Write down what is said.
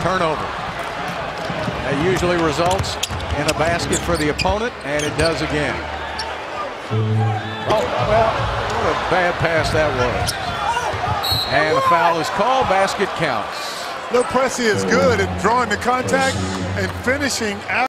Turnover. That usually results in a basket for the opponent, and it does again. Oh, well, what a bad pass that was. And a foul is called. Basket counts. Look, Pressey is good at drawing the contact and finishing. out.